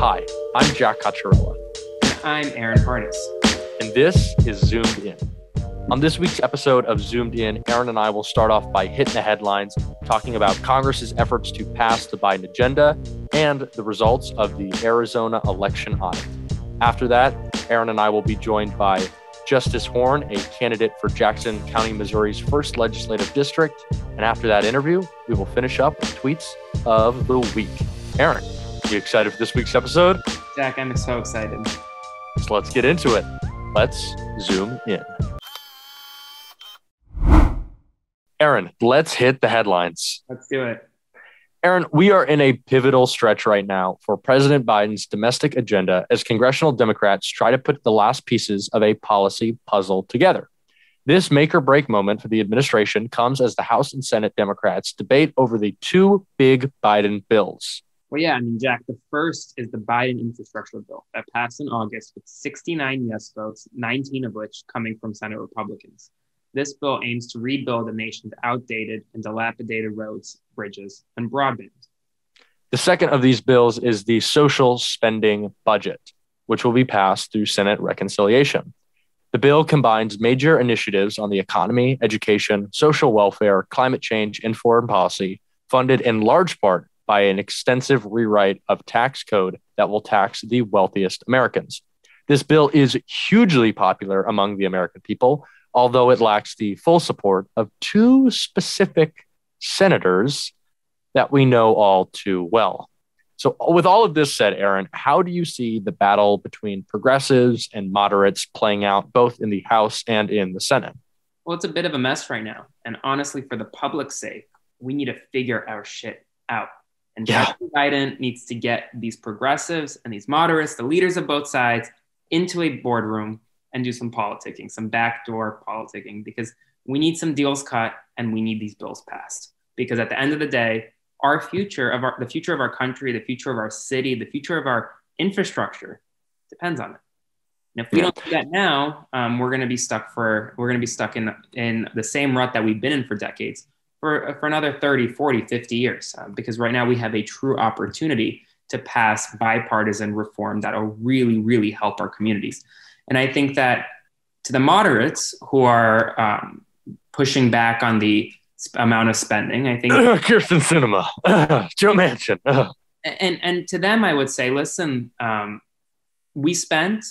Hi, I'm Jack Cocchiarella. I'm Aaron Parnas. And this is Zoomed In. On this week's episode of Zoomed In, Aaron and I will start off by hitting the headlines, talking about Congress's efforts to pass the Biden agenda and the results of the Arizona election audit. After that, Aaron and I will be joined by Justice Horn, a candidate for Jackson County, Missouri's first legislative district. And after that interview, we will finish up with tweets of the week. Aaron, you excited for this week's episode? Jack, I'm so excited. So let's get into it. Let's zoom in. Aaron, let's hit the headlines. Let's do it. Aaron, we are in a pivotal stretch right now for President Biden's domestic agenda as congressional Democrats try to put the last pieces of a policy puzzle together. This make or break moment for the administration comes as the House and Senate Democrats debate over the two big Biden bills. Well, yeah, I mean, Jack, the first is the Biden infrastructure bill that passed in August with 69 yes votes, 19 of which coming from Senate Republicans. This bill aims to rebuild the nation's outdated and dilapidated roads, bridges, and broadband. The second of these bills is the social spending budget, which will be passed through Senate reconciliation. The bill combines major initiatives on the economy, education, social welfare, climate change, and foreign policy, funded in large part by an extensive rewrite of tax code that will tax the wealthiest Americans. This bill is hugely popular among the American people, although it lacks the full support of two specific senators that we know all too well. So, with all of this said, Aaron, how do you see the battle between progressives and moderates playing out both in the House and in the Senate? Well, it's a bit of a mess right now. And honestly, for the public's sake, we need to figure our shit out. And yeah. Biden needs to get these progressives and these moderates, the leaders of both sides, into a boardroom and do some politicking, some backdoor politicking, because we need some deals cut and we need these bills passed. Because at the end of the day, our future of our the future of our country, the future of our city, the future of our infrastructure depends on it. And if we yeah. don't do that now, um, we're going to be stuck for we're going to be stuck in in the same rut that we've been in for decades for for another 30, 40, 50 years. Um, because right now we have a true opportunity to pass bipartisan reform that will really, really help our communities. And I think that to the moderates who are um, pushing back on the amount of spending, I think Kyrsten Sinema, uh, Joe Manchin. Uh. And and to them, I would say, listen, um, we spent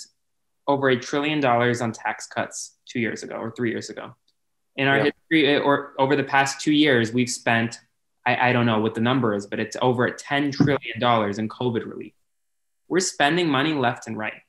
over a trillion dollars on tax cuts two years ago or three years ago. In our yeah. history, uh, or over the past two years, we've spent I, I don't know what the number is, but it's over $10 trillion in COVID relief. We're spending money left and right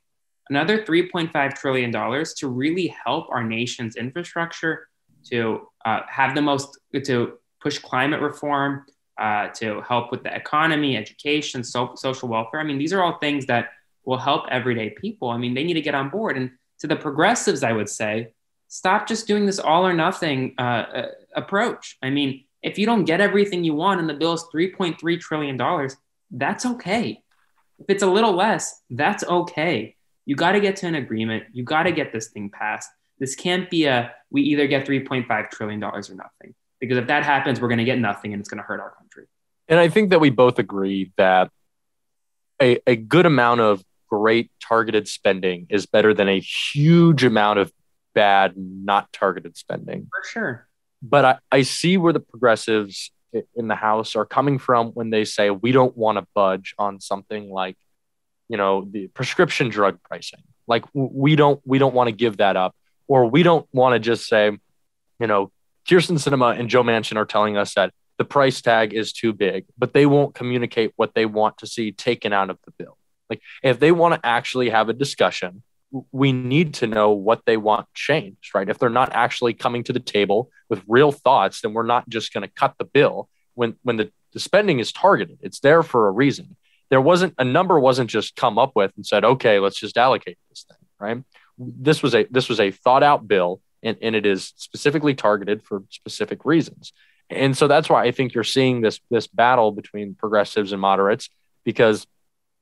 another $3.5 trillion to really help our nation's infrastructure, to uh, have the most, to push climate reform, uh, to help with the economy, education, so, social welfare. I mean, these are all things that will help everyday people. I mean, they need to get on board. And to the progressives, I would say, stop just doing this all or nothing uh, uh approach. I mean, if you don't get everything you want and the bill is $3.3 trillion, that's okay. If it's a little less, that's okay. You got to get to an agreement. You got to get this thing passed. This can't be a we either get 3.5 trillion dollars or nothing. Because if that happens, we're going to get nothing and it's going to hurt our country. And I think that we both agree that a, a good amount of great targeted spending is better than a huge amount of bad, not targeted spending. For sure. But I, I see where the progressives in the House are coming from when they say we don't want to budge on something like you know the prescription drug pricing like we don't we don't want to give that up or we don't want to just say you know Kyrsten Sinema and Joe Manchin are telling us that the price tag is too big but they won't communicate what they want to see taken out of the bill like if they want to actually have a discussion we need to know what they want changed right if they're not actually coming to the table with real thoughts then we're not just going to cut the bill when when the, the spending is targeted it's there for a reason there wasn't a number wasn't just come up with and said, okay, let's just allocate this thing, right? This was a this was a thought out bill and, and it is specifically targeted for specific reasons. And so that's why I think you're seeing this this battle between progressives and moderates because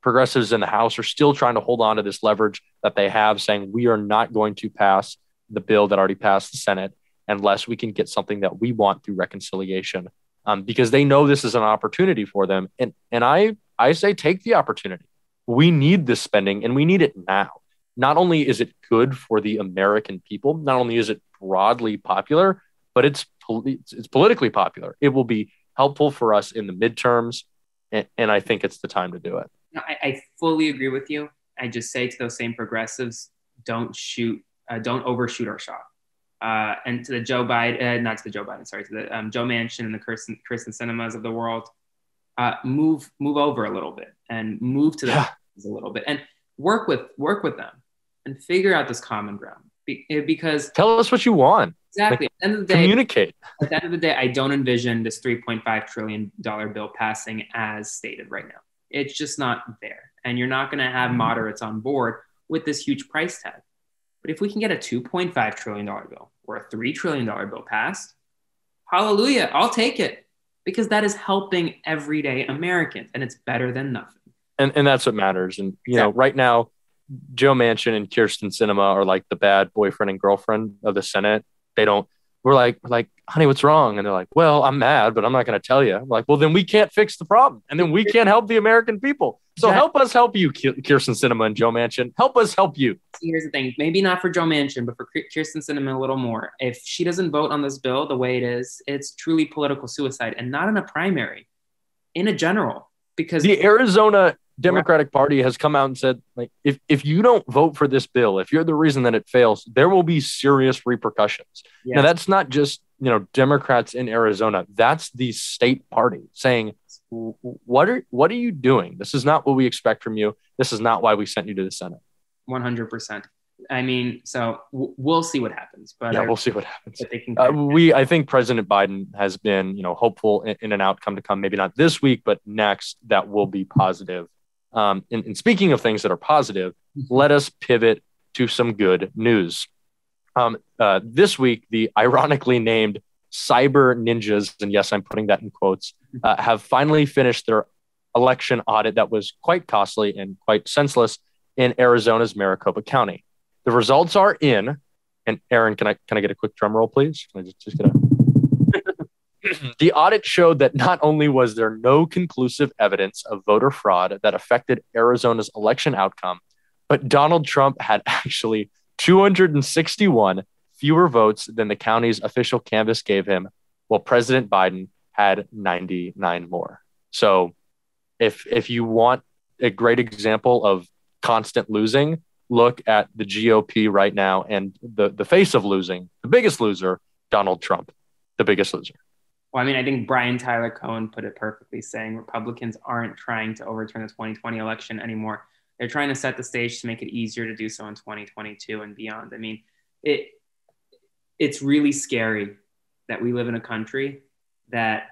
progressives in the House are still trying to hold on to this leverage that they have, saying we are not going to pass the bill that already passed the Senate unless we can get something that we want through reconciliation, um, because they know this is an opportunity for them. And and I I say take the opportunity. we need this spending and we need it now. Not only is it good for the American people, not only is it broadly popular, but it's it's politically popular. It will be helpful for us in the midterms, and, and I think it's the time to do it. I, I, fully agree with you. I just say to those same progressives, don't shoot, uh, don't overshoot our shot. Uh, and to the Joe Biden, uh, not to the Joe Biden, sorry, to the um, Joe Manchin and the Kyrsten, Kyrsten Sinemas of the world, uh, move move over a little bit and move to the yeah. a little bit and work with work with them and figure out this common ground. Be, eh, because tell us what you want. Exactly. Like, at the end of the day, communicate. At the end of the day, I don't envision this 3.5 trillion dollar bill passing as stated right now. It's just not there, and you're not going to have mm-hmm. moderates on board with this huge price tag. But if we can get a 2.5 trillion dollar bill or a 3 trillion dollar bill passed, hallelujah, I'll take it because that is helping everyday Americans and it's better than nothing. And, and that's what matters. And, you exactly. know, right now, Joe Manchin and Kyrsten Sinema are like the bad boyfriend and girlfriend of the Senate. They don't, we're like, we're like, honey, what's wrong? And they're like, well, I'm mad, but I'm not going to tell you. I'm like, well, then we can't fix the problem. And then we can't help the American people. So help us help you, Kyrsten Sinema and Joe Manchin. Help us help you. Here's the thing: maybe not for Joe Manchin, but for Kyrsten Sinema a little more. If she doesn't vote on this bill the way it is, it's truly political suicide, and not in a primary, in a general. Because the Arizona Democratic Party has come out and said, like, if if you don't vote for this bill, if you're the reason that it fails, there will be serious repercussions. Now, that's not just you know Democrats in Arizona. That's the state party saying what are what are you doing? This is not what we expect from you. This is not why we sent you to the Senate. One hundred percent. I mean, so w- we'll see what happens. But yeah, I, we'll see what happens. Uh, we, I think President Biden has been, you know, hopeful in, in, an outcome to come. Maybe not this week, but next that will be positive. Um, and, and speaking of things that are positive, mm-hmm. let us pivot to some good news. Um, uh, this week, the ironically named cyber ninjas, and yes, I'm putting that in quotes, uh, have finally finished their election audit that was quite costly and quite senseless in Arizona's Maricopa County. The results are in, and Aaron, can I can I get a quick drum roll, please? Can I just, just get a the audit showed that not only was there no conclusive evidence of voter fraud that affected Arizona's election outcome, but Donald Trump had actually 261 fewer votes than the county's official canvass gave him, while President Biden had 99 more. So if if you want a great example of constant losing, look at the GOP right now and the the face of losing, the biggest loser, Donald Trump, the biggest loser. Well, I mean, I think Brian Tyler Cohen put it perfectly, saying Republicans aren't trying to overturn the 2020 election anymore. They're trying to set the stage to make it easier to do so in 2022 and beyond. I mean, it it's really scary that we live in a country that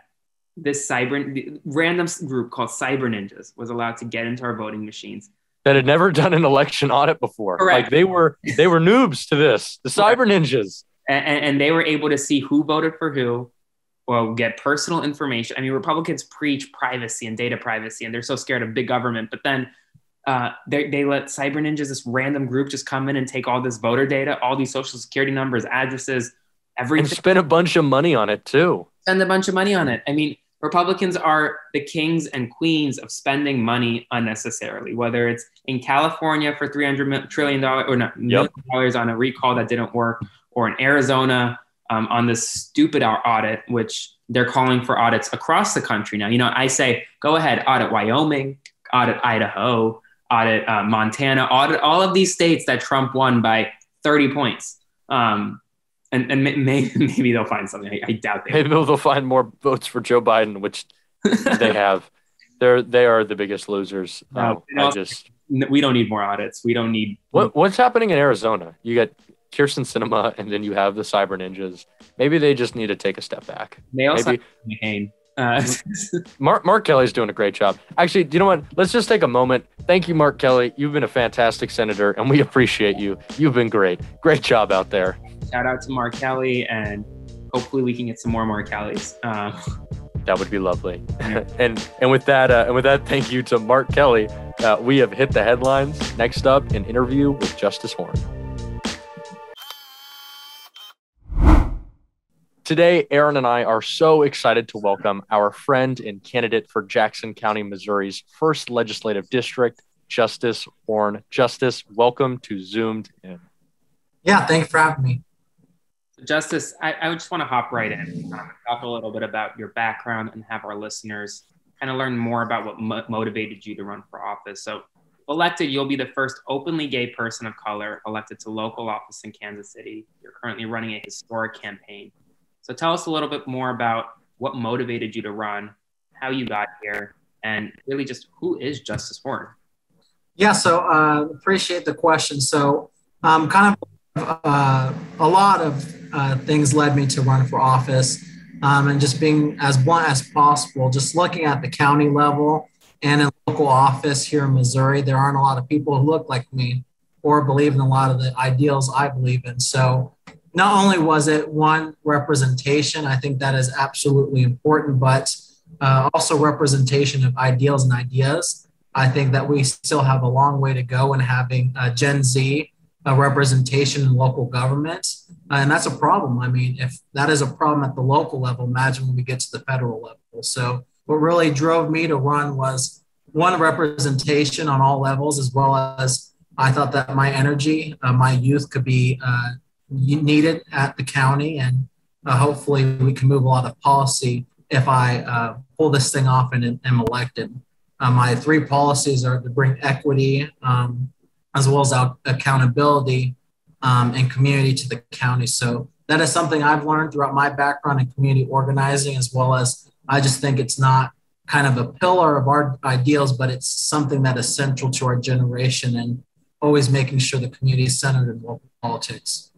this cyber random group called cyber ninjas was allowed to get into our voting machines that had never done an election audit before Correct. like they were they were noobs to this the cyber ninjas and, and, they were able to see who voted for who or get personal information i mean republicans preach privacy and data privacy and they're so scared of big government but then uh, they, they let cyber ninjas, this random group, just come in and take all this voter data, all these social security numbers, addresses, everything. And spend a bunch of money on it too. Spend a bunch of money on it. I mean, Republicans are the kings and queens of spending money unnecessarily, whether it's in California for $300 trillion or not, yep. dollars on a recall that didn't work, or in Arizona um, on this stupid audit, which they're calling for audits across the country now. You know, I say, go ahead, audit Wyoming, audit Idaho, audit uh, Montana, audit all of these states that Trump won by 30 points. Um, and, and may, maybe they'll find something. I, I doubt they. Maybe will. they'll find more votes for Joe Biden, which they have. They're they are the biggest losers. No, um, I just we don't need more audits. We don't need. What what's happening in Arizona? You got Kyrsten Sinema, and then you have the Cyber Ninjas. Maybe they just need to take a step back. They also Maybe, McCain. Uh, Mark, Mark Kelly's doing a great job. Actually, do you know what? Let's just take a moment. Thank you, Mark Kelly. You've been a fantastic senator, and we appreciate you. You've been great. Great job out there. Shout out to Mark Kelly, and hopefully we can get some more Mark Kellys. Uh, that would be lovely. and and with that, uh, and with that, thank you to Mark Kelly. Uh, we have hit the headlines. Next up, an interview with Justice Horn. Today, Aaron and I are so excited to welcome our friend and candidate for Jackson County, Missouri's first legislative district, Justice Horn. Justice, welcome to Zoomed In. Yeah, thanks for having me. Justice, I, I just want to hop right in, um, talk a little bit about your background, and have our listeners kind of learn more about what mo- motivated you to run for office. So, elected, you'll be the first openly gay person of color elected to local office in Kansas City. You're currently running a historic campaign. So, tell us a little bit more about what motivated you to run, how you got here, and really just who is Justice Horn? Yeah, so uh, appreciate the question. So, um, kind of uh, a lot of uh, things led me to run for office, um, and just being as blunt as possible. Just looking at the county level and in local office here in Missouri, there aren't a lot of people who look like me or believe in a lot of the ideals I believe in. So, not only was it one representation, I think that is absolutely important, but uh, also representation of ideals and ideas. I think that we still have a long way to go in having uh, Gen Z uh, representation in local government. Uh, and that's a problem. I mean, if that is a problem at the local level, imagine when we get to the federal level. So, what really drove me to run was one representation on all levels, as well as I thought that my energy, uh, my youth could be uh, needed at the county. And hopefully, we can move a lot of policy if I pull this thing off and am elected. Uh, my three policies are to bring equity um, as well as accountability um, and community to the county. So that is something I've learned throughout my background in community organizing, as well as I just think it's not kind of a pillar of our ideals, but it's something that is central to our generation and always making sure the community is centered in local politics.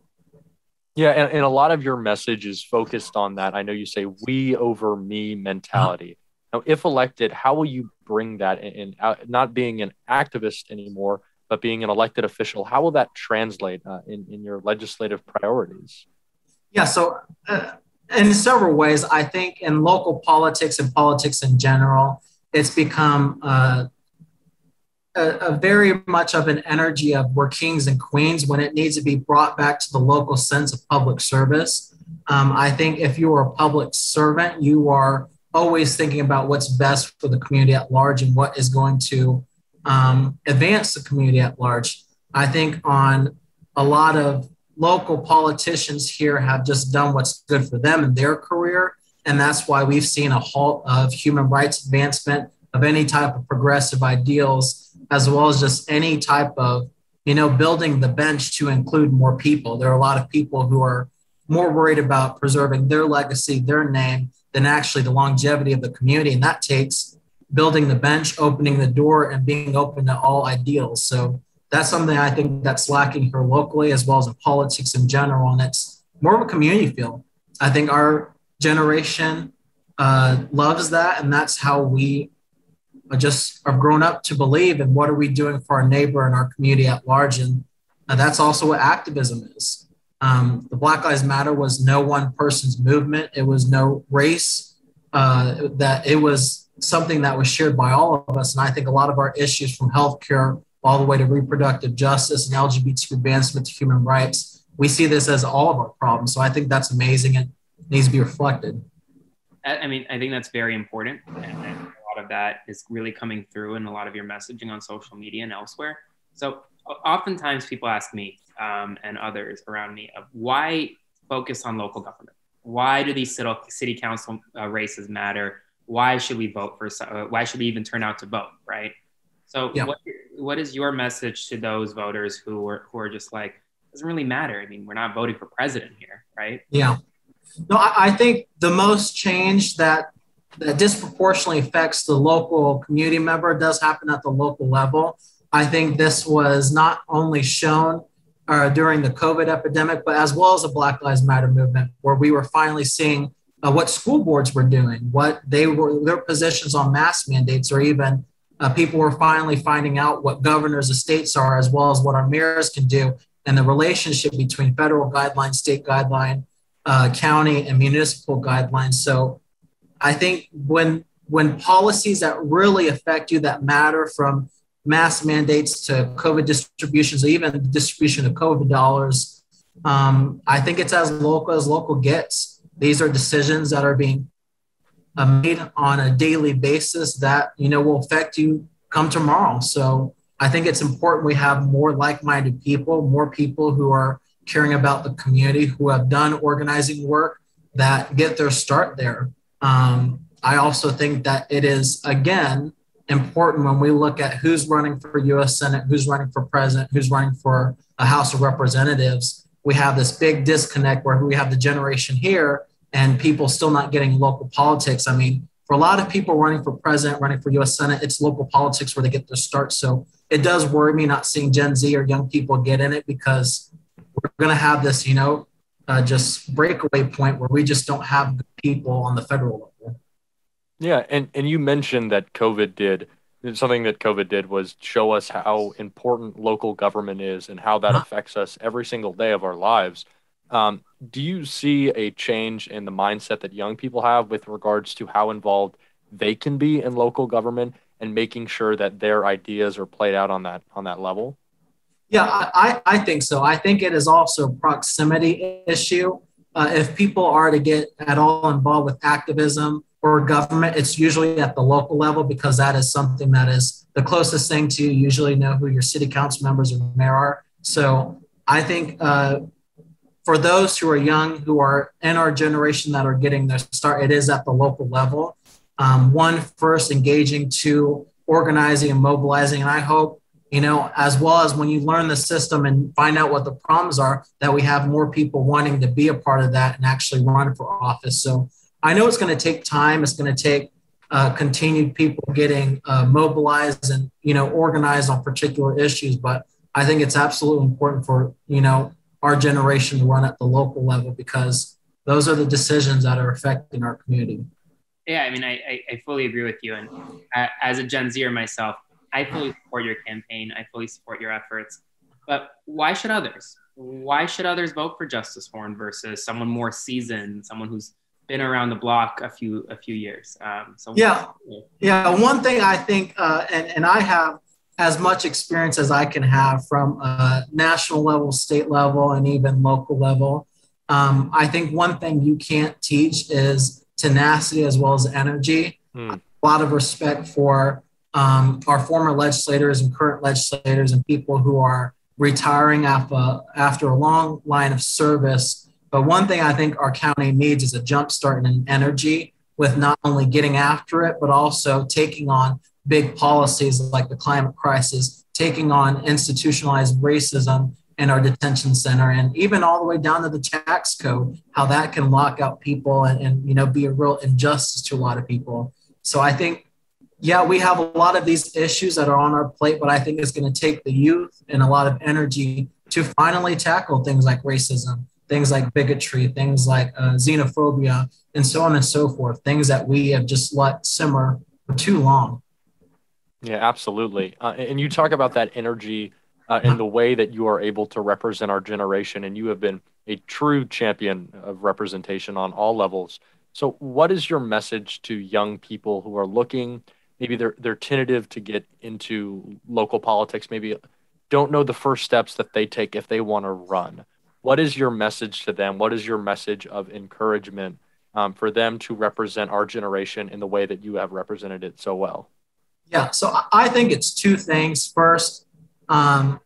Yeah, and, and a lot of your message is focused on that. I know you say we over me mentality. Now, if elected, how will you bring that in, in not being an activist anymore, but being an elected official? How will that translate uh, in, in your legislative priorities? Yeah, so uh, in several ways, I think in local politics and politics in general, it's become uh, a, a, very much of an energy of we're kings and queens when it needs to be brought back to the local sense of public service. Um, I think if you are a public servant, you are always thinking about what's best for the community at large and what is going to um, advance the community at large. I think on a lot of local politicians here have just done what's good for them in their career. And that's why we've seen a halt of human rights advancement of any type of progressive ideals, as well as just any type of, you know, building the bench to include more people. There are a lot of people who are more worried about preserving their legacy, their name, than actually the longevity of the community. And that takes building the bench, opening the door, and being open to all ideals. So that's something I think that's lacking here locally as well as in politics in general. And it's more of a community feel. I think our generation uh, loves that. And that's how we just have grown up to believe and what are we doing for our neighbor and our community at large. And uh, that's also what activism is. Um, the Black Lives Matter was no one person's movement. It was no race. Uh, that it was something that was shared by all of us. And I think a lot of our issues from healthcare all the way to reproductive justice and LGBT advancement to human rights, we see this as all of our problems. So I think that's amazing and needs to be reflected. I mean, I think that's very important. And lot of that is really coming through in a lot of your messaging on social media and elsewhere. So oftentimes people ask me, um, and others around me of why focus on local government? Why do these city council uh, races matter? Why should we vote for? Uh, why should we even turn out to vote? Right. So, yeah. what what is your message to those voters who are who are just like it doesn't really matter? I mean, we're not voting for president here, right? Yeah. No, I, I think the most change that that disproportionately affects the local community member does happen at the local level. I think this was not only shown uh, during the COVID epidemic, but as well as the Black Lives Matter movement, where we were finally seeing uh, what school boards were doing, what they were, their positions on mask mandates, or even uh, people were finally finding out what governors of states are, as well as what our mayors can do, and the relationship between federal guidelines, state guideline, uh, county, and municipal guidelines. So I think when when policies that really affect you that matter from mass mandates to COVID distributions, or even the distribution of COVID dollars. Um, I think it's as local as local gets. These are decisions that are being uh, made on a daily basis that you know will affect you come tomorrow. So I think it's important we have more like minded people, more people who are caring about the community, who have done organizing work that get their start there. Um, I also think that it is, again, important when we look at who's running for US Senate, who's running for president, who's running for a House of Representatives. We have this big disconnect where we have the generation here and people still not getting local politics. I mean, for a lot of people running for president, running for US Senate, it's local politics where they get their start. So it does worry me not seeing Gen Z or young people get in it because we're going to have this, you know, uh, just breakaway point where we just don't have the people on the federal level. Yeah, and and you mentioned that COVID did something that COVID did was show us how important local government is and how that uh-huh. affects us every single day of our lives. Um, do you see a change in the mindset that young people have with regards to how involved they can be in local government and making sure that their ideas are played out on that on that level? Yeah, I, I think so. I think it is also a proximity issue. Uh, if people are to get at all involved with activism or government, it's usually at the local level because that is something that is the closest thing to you usually know who your city council members or mayor are. So I think uh, for those who are young, who are in our generation that are getting their start, it is at the local level. Um, one, first engaging, two, organizing and mobilizing. And I hope, you know, as well as when you learn the system and find out what the problems are, that we have more people wanting to be a part of that and actually run for office. So I know it's going to take time. It's going to take uh, continued people getting uh, mobilized and, you know, organized on particular issues. But I think it's absolutely important for, you know, our generation to run at the local level because those are the decisions that are affecting our community. Yeah, I mean, I, I, fully agree with you. And as a Gen Zer myself, I fully support your campaign. I fully support your efforts. But why should others? Why should others vote for Justice Horn versus someone more seasoned, someone who's been around the block a few a few years? Um, so yeah, yeah. One thing I think, uh, and and I have as much experience as I can have from a national level, state level, and even local level. Um, I think one thing you can't teach is tenacity as well as energy. Mm. A lot of respect for um, our former legislators and current legislators and people who are retiring after, after a long line of service. But one thing I think our county needs is a jumpstart and an energy with not only getting after it, but also taking on big policies like the climate crisis, taking on institutionalized racism in our detention center, and even all the way down to the tax code, how that can lock out people and, and you know be a real injustice to a lot of people. So I think, yeah, we have a lot of these issues that are on our plate, but I think it's going to take the youth and a lot of energy to finally tackle things like racism, things like bigotry, things like uh, xenophobia, and so on and so forth. Things that we have just let simmer for too long. Yeah, absolutely. Uh, and you talk about that energy uh, and the way that you are able to represent our generation, and you have been a true champion of representation on all levels. So, what is your message to young people who are looking? Maybe they're they're tentative to get into local politics. Maybe don't know the first steps that they take if they want to run. What is your message to them? What is your message of encouragement um, for them to represent our generation in the way that you have represented it so well? Yeah, so I think it's two things. First, um,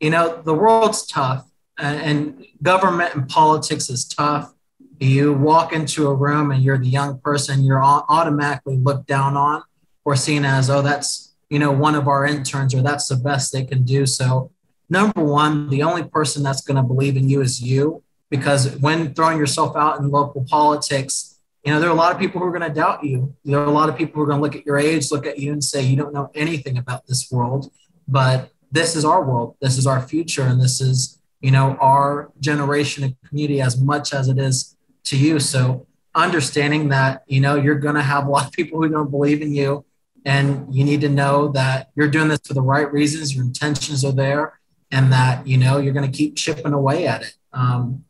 you know, the world's tough and government and politics is tough. You walk into a room and you're the young person, you're automatically looked down on or seen as, oh, that's, you know, one of our interns or that's the best they can do. So, number one, the only person that's going to believe in you is you because when throwing yourself out in local politics, you know, there are a lot of people who are going to doubt you. There are a lot of people who are going to look at your age, look at you, and say, you don't know anything about this world. But this is our world. This is our future. And this is, you know, our generation and community as much as it is to you. So understanding that, you know, you're going to have a lot of people who don't believe in you. And you need to know that you're doing this for the right reasons, your intentions are there, and that, you know, you're going to keep chipping away at it. Um,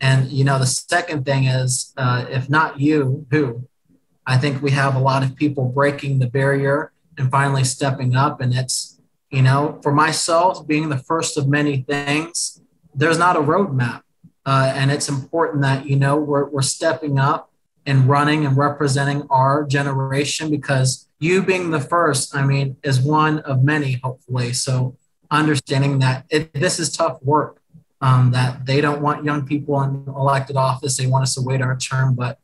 and you know, the second thing is, uh, if not you, who? I think we have a lot of people breaking the barrier and finally stepping up. And it's, you know, for myself, being the first of many things, there's not a roadmap. Uh, and it's important that, you know, we're, we're stepping up and running and representing our generation because you being the first, I mean, is one of many, hopefully. So understanding that it, this is tough work, um, that they don't want young people in elected office. They want us to wait our term. But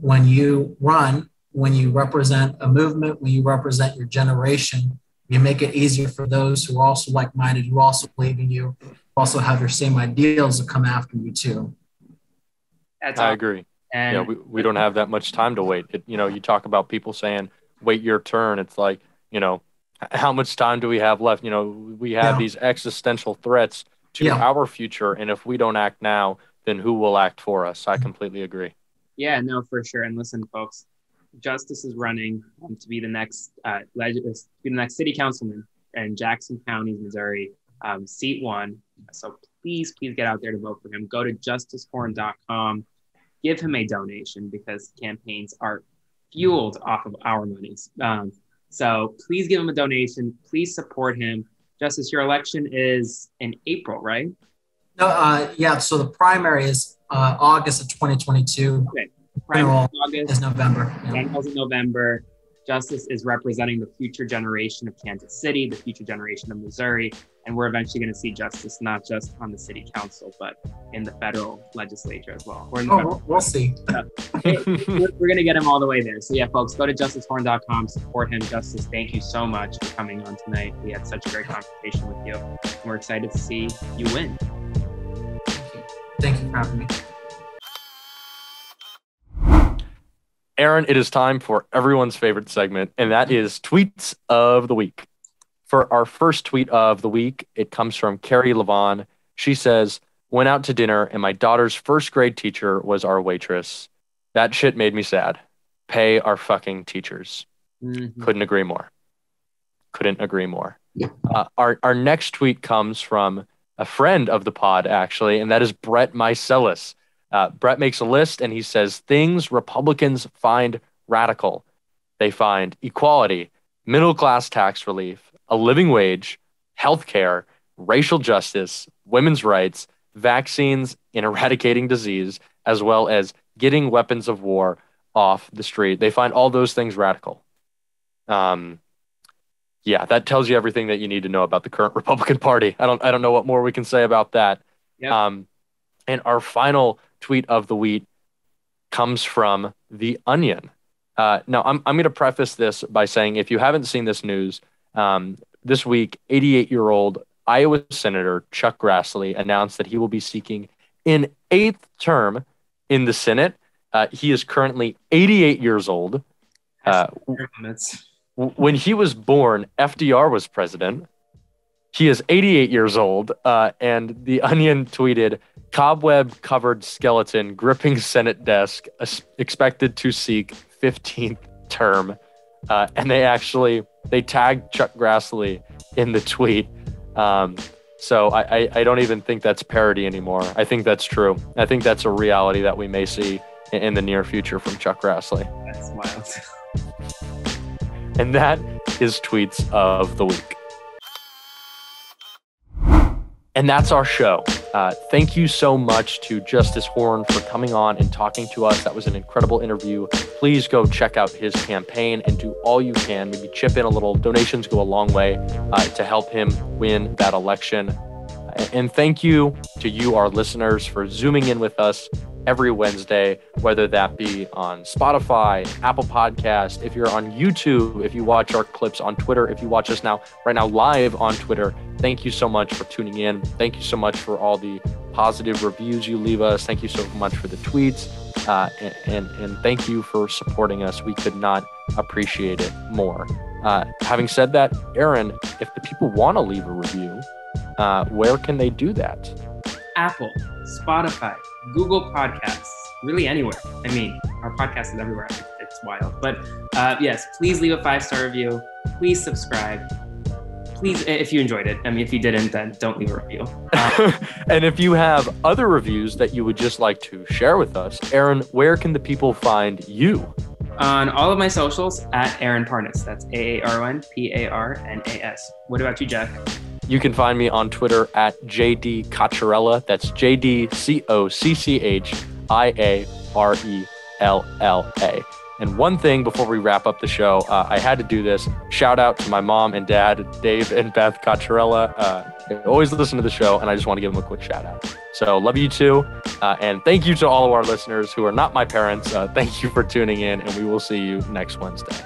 when you run, when you represent a movement, when you represent your generation, you make it easier for those who are also like-minded, who also believe in you, also have your same ideals to come after you too. That's I agree. And yeah, we, we don't have that much time to wait. It, you know, you talk about people saying, wait your turn. It's like, you know, how much time do we have left? You know, we have yeah. these existential threats to yeah. our future. And if we don't act now, then who will act for us? I completely agree. Yeah, no, for sure. And listen, folks, Justice is running um, to be the next uh, leg- uh, be the next city councilman in Jackson County, Missouri, um, seat one. So please, please get out there to vote for him. Go to justicehorn.com, give him a donation because campaigns are fueled off of our monies. Um, so please give him a donation. Please support him. Justice, your election is in April, right? No, uh, yeah. So the primary is uh, August of 2022. Okay. Primary August is November. Yeah. in November. Justice is representing the future generation of Kansas City, the future generation of Missouri, and we're eventually going to see justice not just on the city council, but in the federal legislature as well. oh, we'll, we'll see. we're, we're going to get him all the way there. So yeah, folks, go to justicehorn.com, support him. Justice, thank you so much for coming on tonight. We had such a great conversation with you. We're excited to see you win. Thank you for having me. Aaron, it is time for everyone's favorite segment, and that is tweets of the week. For our first tweet of the week, it comes from Carrie Levon. She says, Went out to dinner, and my daughter's first grade teacher was our waitress. That shit made me sad. Pay our fucking teachers. Mm-hmm. Couldn't agree more. Couldn't agree more. Yeah. Uh, our, our next tweet comes from a friend of the pod, actually, and that is Brett Meiselas. Uh, Brett makes a list and he says things Republicans find radical. They find equality, middle class tax relief, a living wage, health care, racial justice, women's rights, vaccines, and eradicating disease, as well as getting weapons of war off the street. They find all those things radical. Um, yeah, that tells you everything that you need to know about the current Republican Party. I don't, I don't know what more we can say about that. Yep. Um, and our final tweet of the week comes from The Onion. Uh, now, I'm, I'm going to preface this by saying if you haven't seen this news, um, this week, 88 year old Iowa Senator Chuck Grassley announced that he will be seeking an eighth term in the Senate. Uh, he is currently 88 years old. Uh, when he was born, FDR was president. He is 88 years old. Uh, and The Onion tweeted, cobweb covered skeleton gripping Senate desk, expected to seek 15th term. Uh, and they actually they tagged Chuck Grassley in the tweet. Um, so I, I, I, don't even think that's parody anymore. I think that's true. I think that's a reality that we may see in, in the near future from Chuck Grassley. That's wild. and that is tweets of the week. And that's our show. Uh, thank you so much to Justice Horn for coming on and talking to us. That was an incredible interview. Please go check out his campaign and do all you can. Maybe chip in a little. Donations go a long way uh, to help him win that election. And thank you to you, our listeners, for zooming in with us every Wednesday, whether that be on Spotify, Apple Podcast, if you're on YouTube, if you watch our clips on Twitter, if you watch us now right now live on Twitter. Thank you so much for tuning in. Thank you so much for all the positive reviews you leave us. Thank you so much for the tweets. Uh, and, and, and thank you for supporting us. We could not appreciate it more. Uh, having said that, Aaron, if the people want to leave a review, uh, where can they do that? Apple, Spotify, Google Podcasts, really anywhere. I mean, our podcast is everywhere. It's wild. But uh, yes, please leave a five star review. Please subscribe. Please, if you enjoyed it. I mean, if you didn't, then don't leave a review. and if you have other reviews that you would just like to share with us, Aaron, where can the people find you? On all of my socials at Aaron Parnas. That's A A R O N P A R N A S. What about you, Jack? You can find me on Twitter at JD Cocchiarella. That's J D C O C C H I A R E L L A. And one thing before we wrap up the show, uh, I had to do this. Shout out to my mom and dad, Dave and Beth Cocchiarella. Uh, always listen to the show, and I just want to give them a quick shout out. So love you too. Uh, and thank you to all of our listeners who are not my parents. Uh, thank you for tuning in, and we will see you next Wednesday.